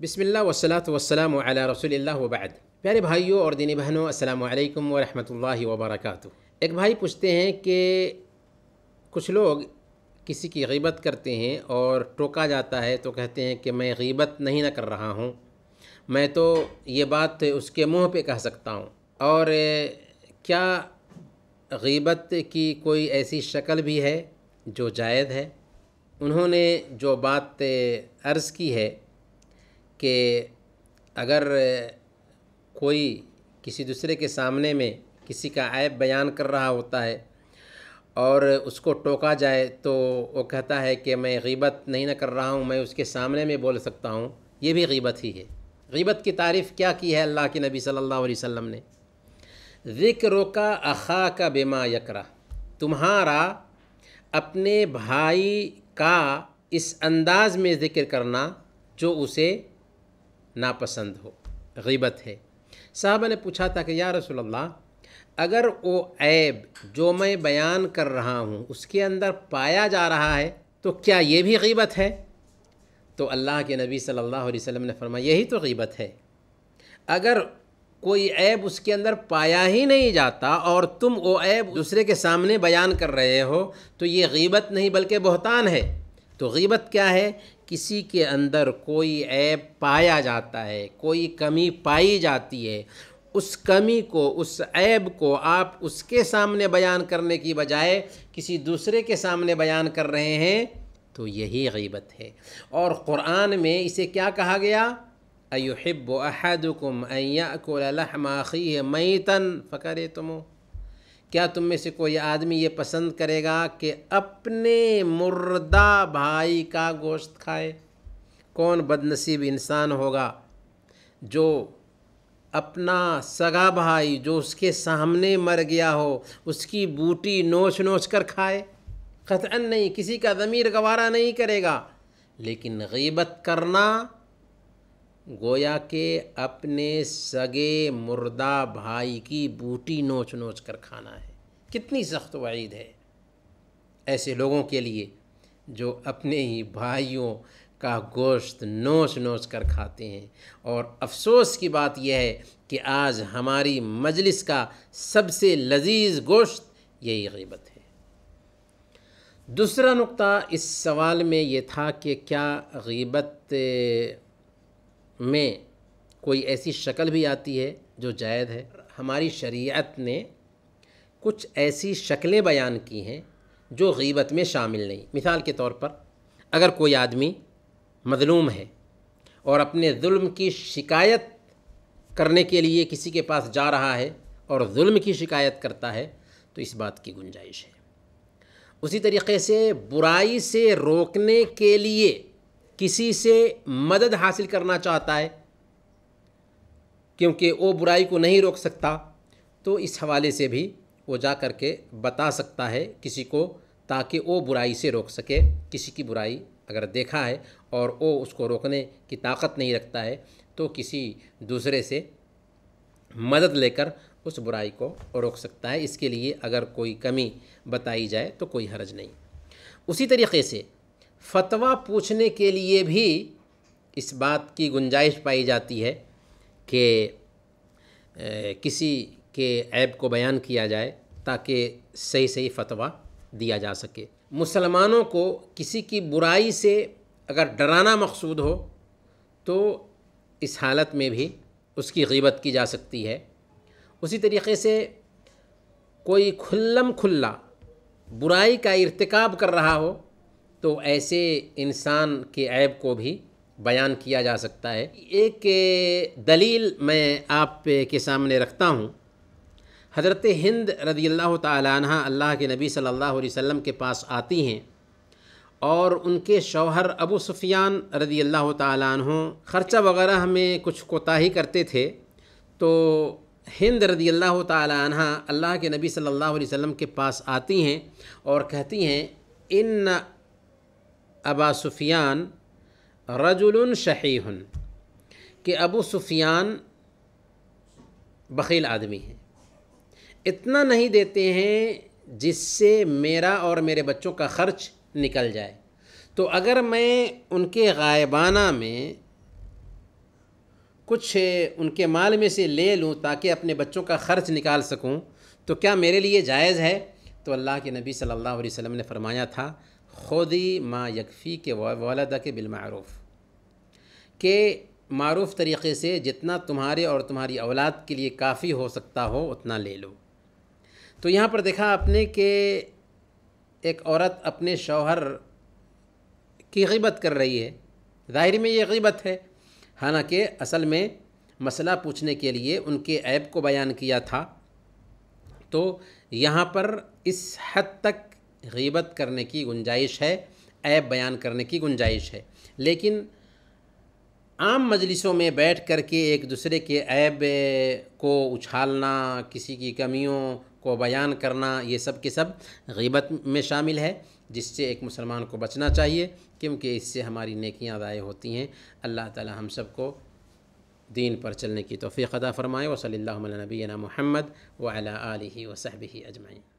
بسم اللہ وسلاۃ وسلم علی رسول اللہ وبعد پیارے بھائیوں اور دینی بہنوں السلام علیکم ورحمۃ اللہ وبرکاتہ ایک بھائی پوچھتے ہیں کہ کچھ لوگ کسی کی غیبت کرتے ہیں اور ٹوکا جاتا ہے تو کہتے ہیں کہ میں غیبت نہیں نہ کر رہا ہوں میں تو یہ بات اس کے منہ پہ کہہ سکتا ہوں اور کیا غیبت کی کوئی ایسی شکل بھی ہے جو جائز ہے؟ انہوں نے جو بات عرض کی ہے کہ اگر کوئی کسی دوسرے کے سامنے میں کسی کا عیب بیان کر رہا ہوتا ہے اور اس کو ٹوکا جائے تو وہ کہتا ہے کہ میں غیبت نہیں نہ کر رہا ہوں، میں اس کے سامنے میں بول سکتا ہوں، یہ بھی غیبت ہی ہے۔ غیبت کی تعریف کیا کی ہے اللہ کے نبی صلی اللہ علیہ وسلم نے؟ ذکر کا اخا کا بیما یکرا تمہارا اپنے بھائی کا اس انداز میں ذکر کرنا جو اسے ناپسند ہو، غیبت ہے۔ صحابہ نے پوچھا تھا کہ یا رسول اللہ، اگر وہ عیب جو میں بیان کر رہا ہوں اس کے اندر پایا جا رہا ہے تو کیا یہ بھی غیبت ہے؟ تو اللہ کے نبی صلی اللہ علیہ وسلم نے فرمایا، یہی تو غیبت ہے۔ اگر کوئی عیب اس کے اندر پایا ہی نہیں جاتا اور تم وہ عیب دوسرے کے سامنے بیان کر رہے ہو، تو یہ غیبت نہیں بلکہ بہتان ہے۔ تو غیبت کیا ہے؟ کسی کے اندر کوئی عیب پایا جاتا ہے، کوئی کمی پائی جاتی ہے۔ اس کمی کو، اس عیب کو آپ اس کے سامنے بیان کرنے کی بجائے کسی دوسرے کے سامنے بیان کر رہے ہیں، تو یہی غیبت ہے۔ اور قرآن میں اسے کیا کہا گیا؟ ایحب احدکم ان یاکل لحم اخیہ میتن فکرے تمو کیا تم میں سے کوئی آدمی یہ پسند کرے گا کہ اپنے مردہ بھائی کا گوشت کھائے؟ کون بد نصیب انسان ہوگا جو اپنا سگا بھائی جو اس کے سامنے مر گیا ہو، اس کی بوٹی نوچ نوچ کر کھائے؟ قطعا نہیں، کسی کا ضمیر گوارا نہیں کرے گا، لیکن غیبت کرنا گویا کہ اپنے سگے مردہ بھائی کی بوٹی نوچ نوچ کر کھانا ہے۔ کتنی سخت وعید ہے۔ ایسے لوگوں کے لیے جو اپنے ہی بھائیوں کا گوشت نوچ نوچ کر کھاتے ہیں۔ اور افسوس کی بات یہ ہے کہ آج ہماری مجلس کا سب سے لذیذ گوشت یہی غیبت ہے۔ دوسرا نقطہ اس سوال میں یہ تھا کہ کیا غیبت میں کوئی ایسی شکل بھی آتی ہے جو جائز ہے۔ ہماری شریعت نے کچھ ایسی شکلیں بیان کی ہیں جو غیبت میں شامل نہیں۔ مثال کے طور پر، اگر کوئی آدمی مظلوم ہے اور اپنے ظلم کی شکایت کرنے کے لیے کسی کے پاس جا رہا ہے اور ظلم کی شکایت کرتا ہے، تو اس بات کی گنجائش ہے۔ اسی طریقے سے برائی سے روکنے کے لیے کسی سے مدد حاصل کرنا چاہتا ہے کیونکہ وہ برائی کو نہیں روک سکتا، تو اس حوالے سے بھی وہ جا کر کے بتا سکتا ہے کسی کو تاکہ وہ برائی سے روک سکے۔ کسی کی برائی اگر دیکھا ہے اور وہ اس کو روکنے کی طاقت نہیں رکھتا ہے، تو کسی دوسرے سے مدد لے کر اس برائی کو روک سکتا ہے۔ اس کے لیے اگر کوئی کمی بتائی جائے تو کوئی حرج نہیں۔ اسی طریقے سے فتویٰ پوچھنے کے لیے بھی اس بات کی گنجائش پائی جاتی ہے کہ کسی کے عیب کو بیان کیا جائے تاکہ صحیح صحیح فتویٰ دیا جا سکے۔ مسلمانوں کو کسی کی برائی سے اگر ڈرانا مقصود ہو تو اس حالت میں بھی اس کی غیبت کی جا سکتی ہے۔ اسی طریقے سے کوئی کھلم کھلا برائی کا ارتکاب کر رہا ہو تو ایسے انسان کے عیب کو بھی بیان کیا جا سکتا ہے۔ ایک دلیل میں آپ کے سامنے رکھتا ہوں۔ حضرت ہند رضی اللہ تعالیٰ عنہ اللہ کے نبی صلی اللہ علیہ وسلم کے پاس آتی ہیں اور ان کے شوہر ابو سفیان رضی اللہ تعالیٰ عنہ خرچہ وغیرہ ہمیں کچھ کوتاہی کرتے تھے۔ تو ہند رضی اللہ تعالیٰ عنہ اللہ کے نبی صلی اللہ علیہ وسلم کے پاس آتی ہیں اور کہتی ہیں، ان ابا سفیان رجل شحیح کہ ابو سفیان بخیل آدمی ہیں۔ اتنا نہیں دیتے ہیں جس سے میرا اور میرے بچوں کا خرچ نکل جائے۔ تو اگر میں ان کے غائبانہ میں کچھ ان کے مال میں سے لے لوں تاکہ اپنے بچوں کا خرچ نکال سکوں، تو کیا میرے لیے جائز ہے؟ تو اللہ کے نبی صلی اللہ علیہ وسلم نے فرمایا تھا خودی ما یکفی کے والدہ کے بالمعروف، کہ معروف طریقے سے جتنا تمہارے اور تمہاری اولاد کے لیے کافی ہو سکتا ہو اتنا لے لو۔ تو یہاں پر دیکھا آپ نے کہ ایک عورت اپنے شوہر کی غیبت کر رہی ہے۔ ظاہر میں یہ غیبت ہے، حالانکہ اصل میں مسئلہ پوچھنے کے لیے ان کے عیب کو بیان کیا تھا۔ تو یہاں پر اس حد تک غیبت کرنے کی گنجائش ہے، عیب بیان کرنے کی گنجائش ہے۔ لیکن عام مجلسوں میں بیٹھ کر کے ایک دوسرے کے عیب کو اچھالنا، کسی کی کمیوں کو بیان کرنا، یہ سب کے سب غیبت میں شامل ہے، جس سے ایک مسلمان کو بچنا چاہیے، کیونکہ اس سے ہماری نیکیاں ضائع ہوتی ہیں۔ اللہ تعالی ہم سب کو دین پر چلنے کی توفیق عطا فرمائے۔ و صلی اللہ علیہ نبینا محمد و علیہ و صحبہ اجمعین۔